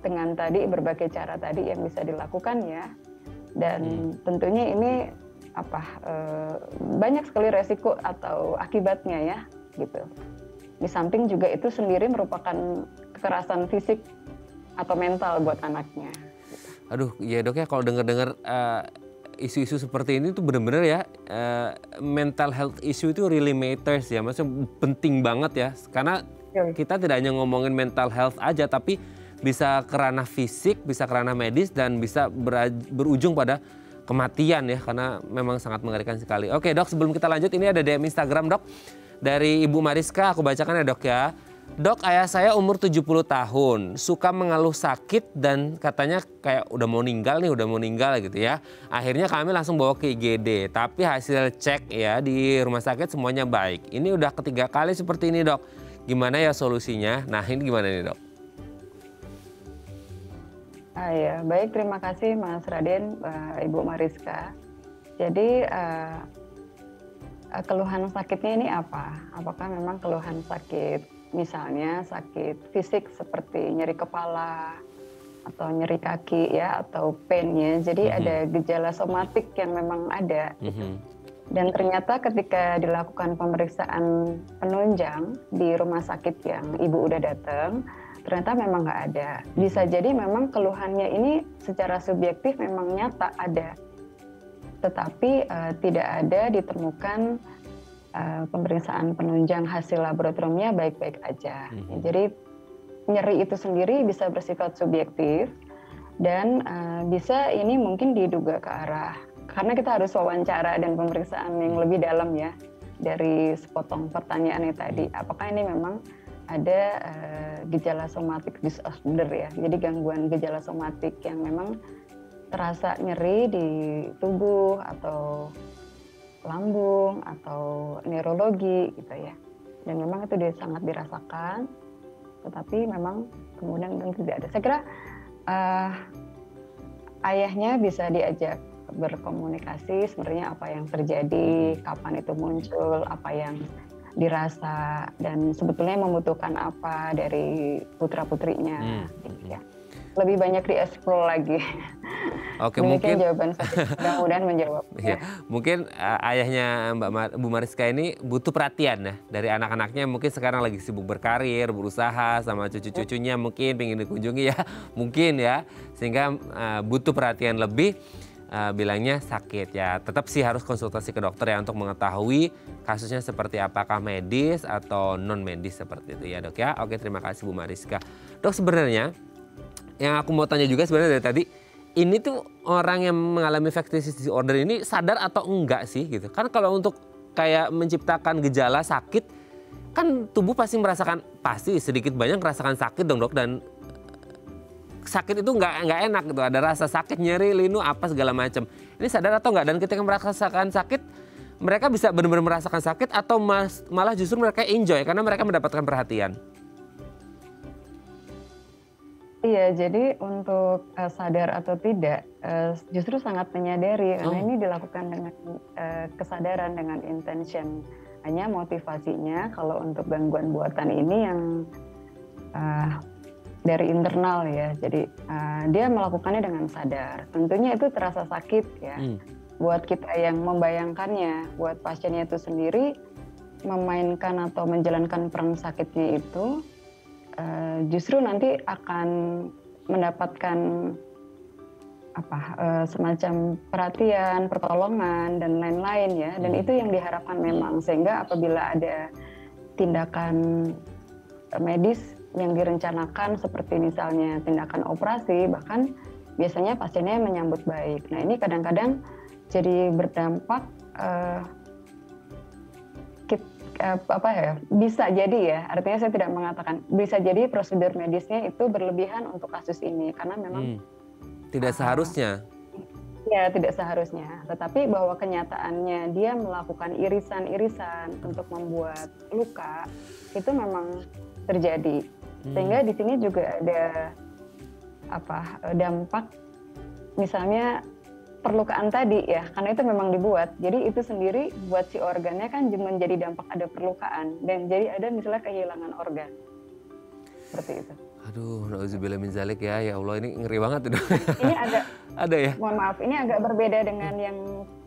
[SPEAKER 2] dengan tadi berbagai cara tadi yang bisa dilakukan ya dan hmm. tentunya ini apa e, banyak sekali resiko atau akibatnya ya gitu di samping juga itu sendiri merupakan kekerasan fisik atau mental buat anaknya
[SPEAKER 1] aduh ya dok ya kalau dengar-dengar uh, isu-isu seperti ini tuh benar-benar ya uh, mental health issue itu really matters ya maksudnya penting banget ya karena iya. kita tidak hanya ngomongin mental health aja tapi bisa kerana fisik, bisa kerana medis dan bisa berujung pada kematian ya karena memang sangat mengerikan sekali. Oke dok sebelum kita lanjut ini ada DM Instagram dok dari Ibu Mariska aku bacakan ya dok ya. Dok ayah saya umur 70 tahun suka mengeluh sakit dan katanya kayak udah mau meninggal nih udah mau meninggal gitu ya. Akhirnya kami langsung bawa ke IGD tapi hasil cek ya di rumah sakit semuanya baik. Ini udah ketiga kali seperti ini dok. Gimana ya solusinya? Nah ini gimana nih dok?
[SPEAKER 2] Ah, ya, baik terima kasih Mas Raden, uh, Ibu Mariska. Jadi uh, keluhan sakitnya ini apa? Apakah memang keluhan sakit misalnya sakit fisik seperti nyeri kepala atau nyeri kaki ya atau painnya. Jadi mm -hmm. ada gejala somatik yang memang ada. Mm -hmm. Dan ternyata ketika dilakukan pemeriksaan penunjang di rumah sakit yang ibu udah datang, ternyata memang nggak ada. Bisa jadi memang keluhannya ini secara subjektif memang nyata ada, tetapi uh, tidak ada ditemukan uh, pemeriksaan penunjang hasil laboratoriumnya baik-baik aja. Hmm. Jadi nyeri itu sendiri bisa bersifat subjektif dan uh, bisa ini mungkin diduga ke arah karena kita harus wawancara dan pemeriksaan yang lebih dalam ya dari sepotong pertanyaannya tadi. Apakah ini memang ada uh, gejala somatik disorder ya. Jadi gangguan gejala somatik yang memang terasa nyeri di tubuh atau lambung atau neurologi gitu ya. Dan memang itu dia sangat dirasakan, tetapi memang kemudian kan tidak ada. Saya kira uh, ayahnya bisa diajak berkomunikasi sebenarnya apa yang terjadi, kapan itu muncul, apa yang dirasa dan sebetulnya membutuhkan apa dari putra putrinya hmm. gitu ya lebih banyak dieksplor lagi.
[SPEAKER 1] Oke, mungkin
[SPEAKER 2] jawaban saya mudah-mudahan menjawab.
[SPEAKER 1] Ya. Mungkin uh, ayahnya Mbak Mar Bu Mariska ini butuh perhatian ya dari anak-anaknya mungkin sekarang lagi sibuk berkarir, berusaha sama cucu-cucunya mungkin pengen dikunjungi ya, mungkin ya. Sehingga uh, butuh perhatian lebih uh, bilangnya sakit ya. Tetap sih harus konsultasi ke dokter ya untuk mengetahui kasusnya seperti apakah medis atau non medis seperti itu ya dok ya. Oke terima kasih Bu Mariska. Dok sebenarnya yang aku mau tanya juga sebenarnya dari tadi ini tuh orang yang mengalami factitious disorder ini sadar atau enggak sih gitu. Kan kalau untuk kayak menciptakan gejala sakit kan tubuh pasti merasakan pasti sedikit banyak merasakan sakit dong dok dan sakit itu nggak nggak enak gitu. Ada rasa sakit nyeri linu apa segala macam. Ini sadar atau nggak dan ketika merasakan sakit mereka bisa benar-benar merasakan sakit atau mas, malah justru mereka enjoy karena mereka mendapatkan perhatian
[SPEAKER 2] Iya, jadi untuk uh, sadar atau tidak, uh, justru sangat menyadari karena oh. ini dilakukan dengan uh, kesadaran dengan intention. Hanya motivasinya kalau untuk gangguan buatan ini yang uh, dari internal ya. Jadi uh, dia melakukannya dengan sadar. Tentunya itu terasa sakit ya. Hmm. Buat kita yang membayangkannya, buat pasiennya itu sendiri memainkan atau menjalankan peran sakitnya itu uh, justru nanti akan mendapatkan apa uh, semacam perhatian, pertolongan dan lain-lain ya. Dan hmm. itu yang diharapkan memang sehingga apabila ada tindakan medis yang direncanakan seperti misalnya tindakan operasi bahkan biasanya pasiennya menyambut baik. Nah ini kadang-kadang jadi berdampak uh, uh, apa ya bisa jadi ya artinya saya tidak mengatakan bisa jadi prosedur medisnya itu berlebihan untuk kasus ini karena memang hmm.
[SPEAKER 1] tidak seharusnya.
[SPEAKER 2] Ya tidak seharusnya. Tetapi bahwa kenyataannya dia melakukan irisan-irisan untuk membuat luka itu memang terjadi. Hmm. sehingga di sini juga ada apa dampak. Misalnya perlukaan tadi ya karena itu memang dibuat. Jadi itu sendiri buat si organnya kan menjadi dampak ada perlukaan dan jadi ada misalnya kehilangan organ. Seperti itu.
[SPEAKER 1] Aduh nauzubillah min zalik ya. Ya Allah ini ngeri banget itu
[SPEAKER 2] ini agak
[SPEAKER 1] ada ya?
[SPEAKER 2] Mohon maaf ini agak berbeda dengan yang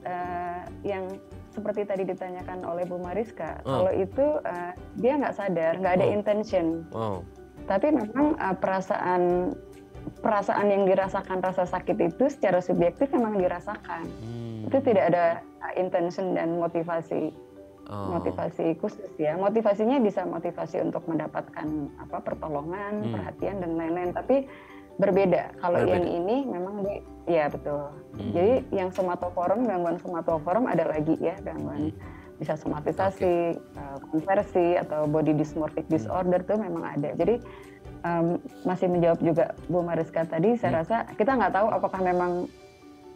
[SPEAKER 2] uh, yang seperti tadi ditanyakan oleh Bu Mariska. Oh. kalau itu uh, dia nggak sadar nggak ada oh. intention. Oh. tapi memang uh, perasaan perasaan yang dirasakan rasa sakit itu secara subjektif memang dirasakan. Hmm. Itu tidak ada intention dan motivasi. Oh. Motivasi khusus ya. Motivasinya bisa motivasi untuk mendapatkan apa pertolongan, hmm. perhatian dan lain-lain, tapi berbeda. Kalau yang ini memang di ya betul. Hmm. Jadi yang somatoforum, gangguan somatoforum ada lagi ya, gangguan hmm. bisa somatisasi, okay. uh, konversi atau body dysmorphic disorder hmm. tuh memang ada. Jadi um, masih menjawab juga Bu Mariska tadi, saya hmm. rasa kita nggak tahu apakah memang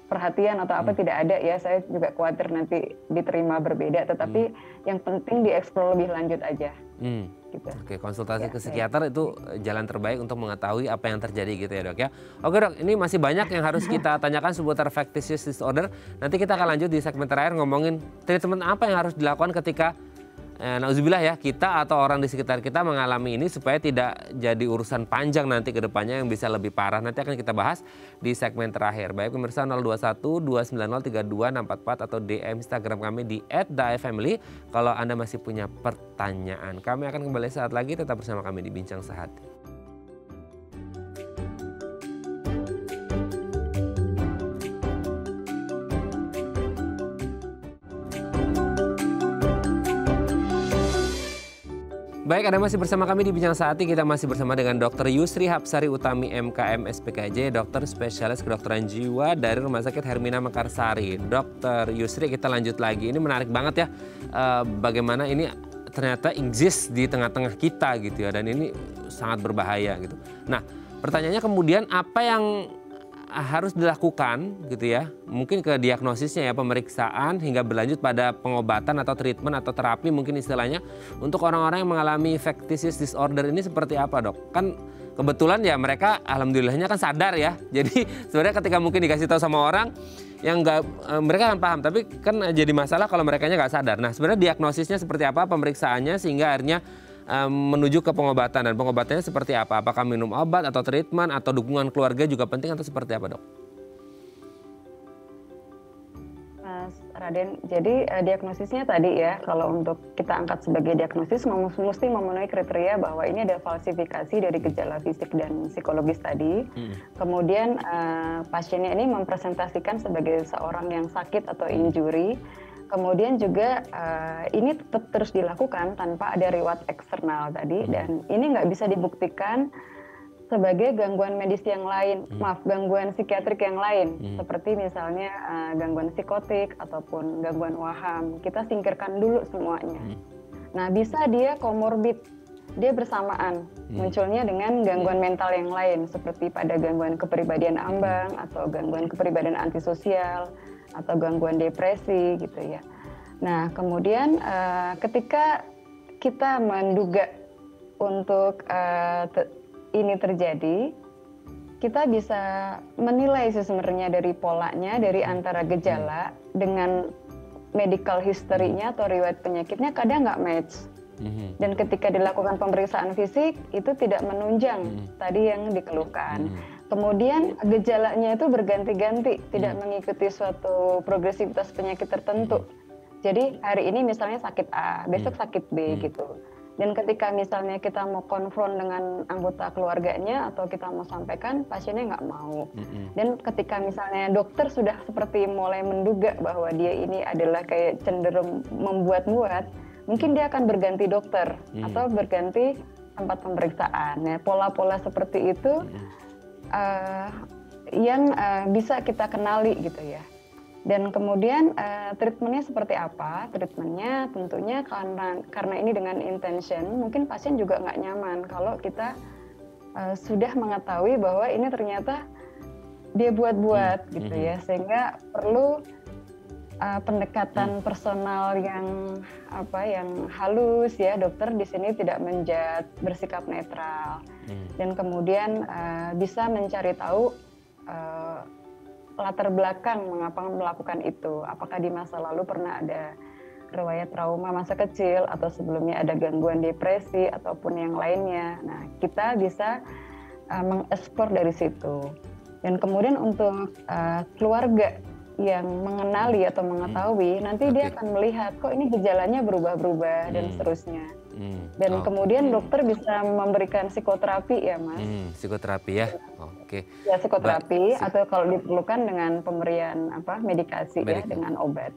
[SPEAKER 2] perhatian atau apa hmm. tidak ada ya. Saya juga khawatir nanti diterima berbeda, tetapi hmm. yang penting dieksplor lebih lanjut aja. Hmm.
[SPEAKER 1] Gitu. Oke, konsultasi ya, ke psikiater ya. itu jalan terbaik untuk mengetahui apa yang terjadi gitu ya dok ya. Oke dok, ini masih banyak yang harus kita tanyakan seputar factitious disorder. Nanti kita akan lanjut di segmen terakhir ngomongin treatment apa yang harus dilakukan ketika eh, nauzubillah ya kita atau orang di sekitar kita mengalami ini supaya tidak jadi urusan panjang nanti ke depannya yang bisa lebih parah. Nanti akan kita bahas di segmen terakhir. Baik pemirsa 021 290 32 atau DM Instagram kami di @daefamily kalau Anda masih punya pertanyaan. Kami akan kembali saat lagi tetap bersama kami di Bincang Sehati. Baik, Anda masih bersama kami di Bincang Saati. Kita masih bersama dengan Dr. Yusri Hapsari Utami MKM SPKJ, dokter spesialis kedokteran jiwa dari Rumah Sakit Hermina Mekarsari. Dr. Yusri, kita lanjut lagi. Ini menarik banget ya, uh, bagaimana ini ternyata exist di tengah-tengah kita gitu ya, dan ini sangat berbahaya gitu. Nah, pertanyaannya kemudian apa yang harus dilakukan gitu ya. Mungkin ke diagnosisnya ya pemeriksaan hingga berlanjut pada pengobatan atau treatment atau terapi mungkin istilahnya untuk orang-orang yang mengalami factitious disorder ini seperti apa, Dok? Kan kebetulan ya mereka alhamdulillahnya kan sadar ya. Jadi sebenarnya ketika mungkin dikasih tahu sama orang yang nggak eh, mereka kan paham tapi kan jadi masalah kalau mereka nggak sadar. Nah sebenarnya diagnosisnya seperti apa pemeriksaannya sehingga akhirnya um, menuju ke pengobatan dan pengobatannya seperti apa? Apakah minum obat atau treatment atau dukungan keluarga juga penting atau seperti apa dok?
[SPEAKER 2] Mas Raden, jadi uh, diagnosisnya tadi ya kalau untuk kita angkat sebagai diagnosis mesti memenuhi kriteria bahwa ini ada falsifikasi dari gejala fisik dan psikologis tadi. Hmm. Kemudian uh, pasiennya ini mempresentasikan sebagai seorang yang sakit atau injury Kemudian juga uh, ini tetap terus dilakukan tanpa ada reward eksternal tadi hmm. dan ini nggak bisa dibuktikan sebagai gangguan medis yang lain, hmm. maaf gangguan psikiatrik yang lain hmm. seperti misalnya uh, gangguan psikotik ataupun gangguan waham. Kita singkirkan dulu semuanya. Hmm. Nah bisa dia komorbid, dia bersamaan hmm. munculnya dengan gangguan mental yang lain seperti pada gangguan kepribadian ambang atau gangguan kepribadian antisosial atau gangguan depresi gitu ya. Nah, kemudian uh, ketika kita menduga untuk uh, te ini terjadi, kita bisa menilai sih sebenarnya dari polanya, dari antara gejala dengan medical history-nya atau riwayat penyakitnya kadang nggak match. Mm-hmm. Dan ketika dilakukan pemeriksaan fisik itu tidak menunjang mm-hmm. tadi yang dikeluhkan. Mm-hmm. Kemudian gejalanya itu berganti-ganti, tidak mm-hmm. mengikuti suatu progresivitas penyakit tertentu. Mm-hmm. Jadi hari ini misalnya sakit A, besok mm-hmm. sakit B mm-hmm. gitu. Dan ketika misalnya kita mau konfront dengan anggota keluarganya atau kita mau sampaikan, pasiennya nggak mau. Mm-hmm. Dan ketika misalnya dokter sudah seperti mulai menduga bahwa dia ini adalah kayak cenderung membuat-buat, mungkin dia akan berganti dokter mm. atau berganti tempat pemeriksaan. Ya, pola-pola seperti itu mm. Uh, yang uh, bisa kita kenali gitu ya. Dan kemudian uh, treatmentnya seperti apa? Treatmentnya tentunya karena karena ini dengan intention, mungkin pasien juga nggak nyaman kalau kita uh, sudah mengetahui bahwa ini ternyata dia buat-buat hmm. gitu ya, hmm. sehingga perlu uh, pendekatan hmm. personal yang apa yang halus ya dokter di sini tidak menjat bersikap netral hmm. dan kemudian uh, bisa mencari tahu uh, latar belakang mengapa melakukan itu. Apakah di masa lalu pernah ada riwayat trauma masa kecil atau sebelumnya ada gangguan depresi ataupun yang lainnya. Nah, kita bisa uh, mengeksplor dari situ. Dan kemudian untuk uh, keluarga yang mengenali atau mengetahui, hmm. nanti okay. dia akan melihat kok ini gejalanya berubah-berubah hmm. dan seterusnya. Hmm. Dan oh. kemudian dokter bisa memberikan psikoterapi ya, Mas.
[SPEAKER 1] Hmm, psikoterapi ya. Oke.
[SPEAKER 2] Ya psikoterapi ba atau kalau diperlukan dengan pemberian apa medikasi ya dengan obat.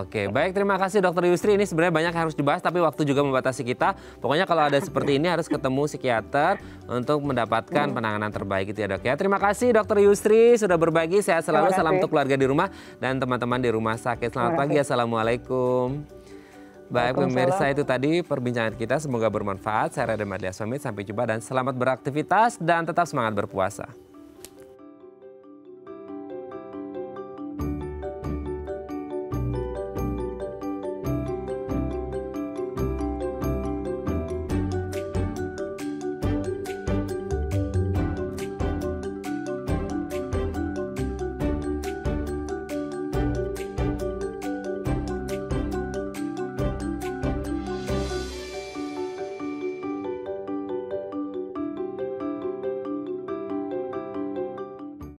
[SPEAKER 1] Oke, baik terima kasih Dokter Yusri. Ini sebenarnya banyak harus dibahas tapi waktu juga membatasi kita. Pokoknya kalau ada seperti ini harus ketemu psikiater untuk mendapatkan hmm. penanganan terbaik itu ya dok ya. Terima kasih Dokter Yusri sudah berbagi. Sehat selalu. Salam untuk keluarga di rumah dan teman-teman di rumah sakit. Selamat pagi. Assalamualaikum. Baik pemirsa itu tadi perbincangan kita semoga bermanfaat. Saya Raden Madlia Somit sampai jumpa dan selamat beraktivitas dan tetap semangat berpuasa.